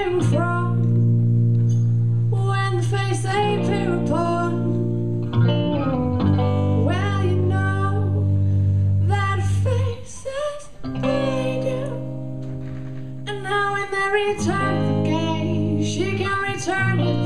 came from. When the face they peer upon Well, you know That faces they do And now when they return the gaze she can return it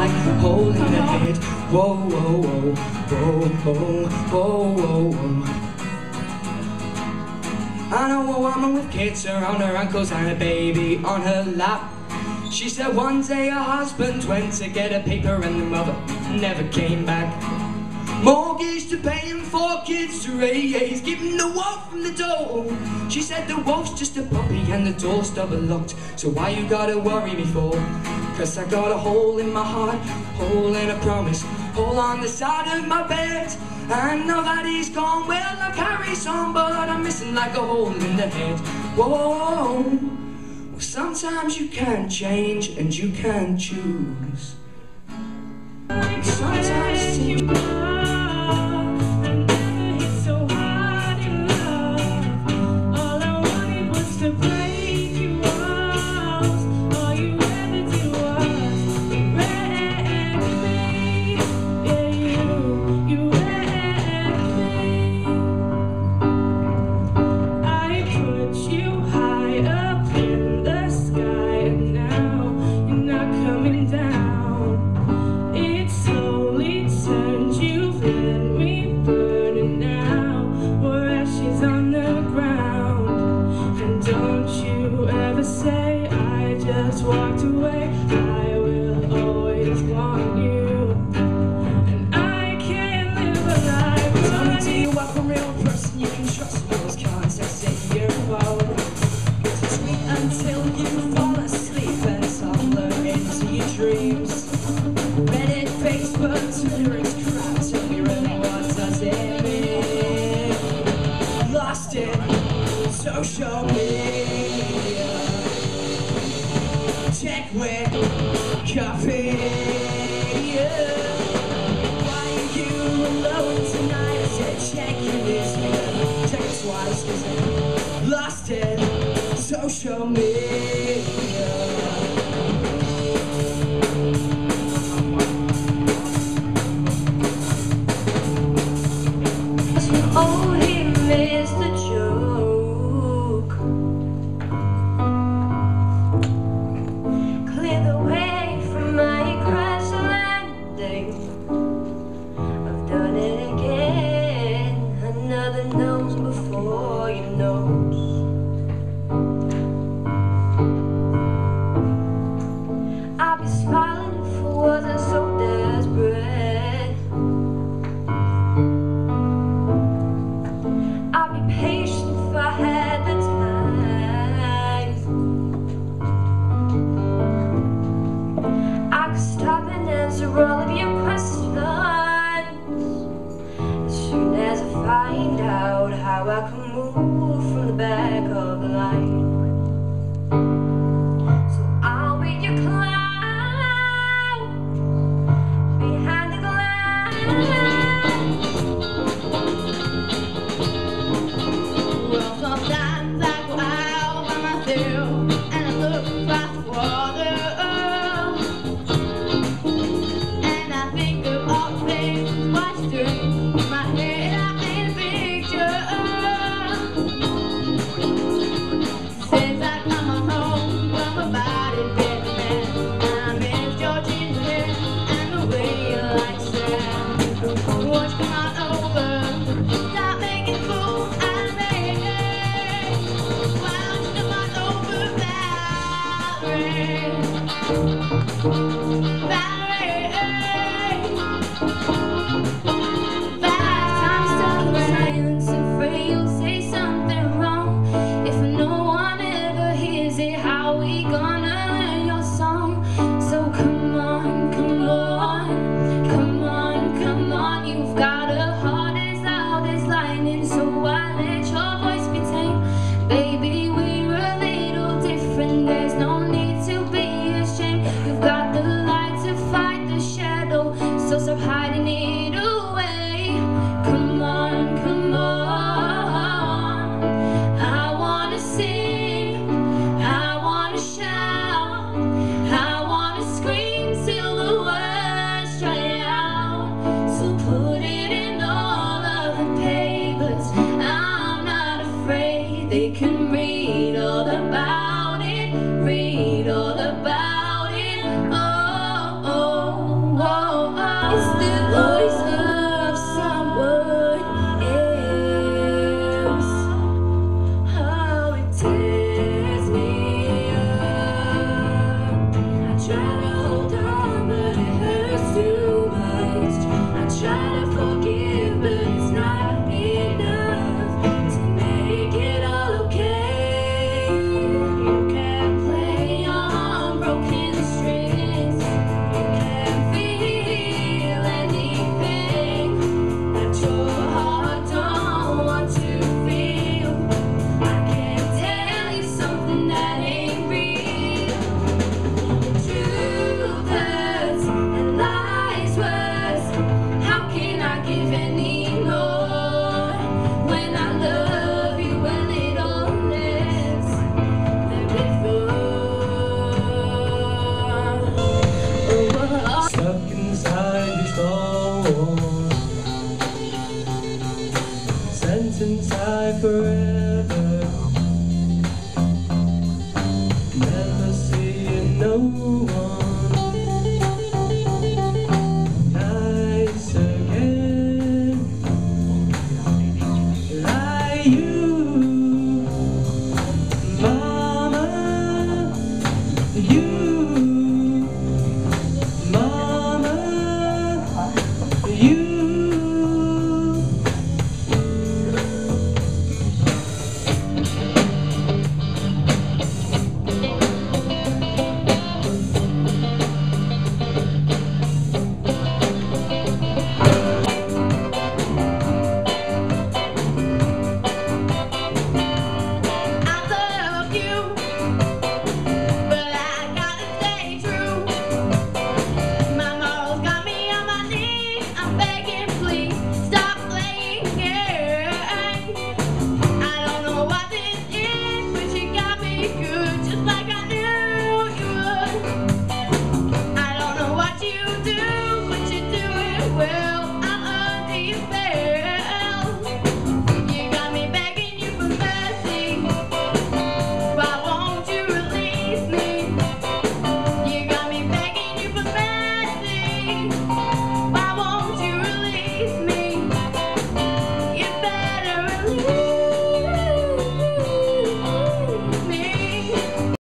like holding a head. Whoa, whoa, whoa, whoa, whoa, whoa, whoa, whoa. I know a woman with kids around her ankles and a baby on her lap. She said one day her husband went to get a paper and the mother never came back. Mortgage to pay and four kids to raise, giving the wolf from the door. She said the wolf's just a puppy and the door's double locked, so why you gotta worry me for? Cause I got a hole in my heart, hole in a promise. Hole on the side of my bed. And now that he's gone, well I carry some But I'm missing like a hole in the head. Whoa, well sometimes you can't change and you can't choose. Sometimes Check with coffee. Why are you alone tonight? Check. Check it. Lost in social media. find out how I can move.